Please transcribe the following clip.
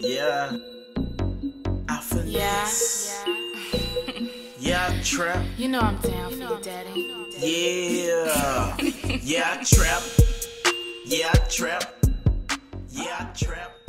yeah. I finesse. Yeah, I trap. You know I'm down for the daddy. Yeah. Yeah, trap. Yeah, trap. Yeah, trap.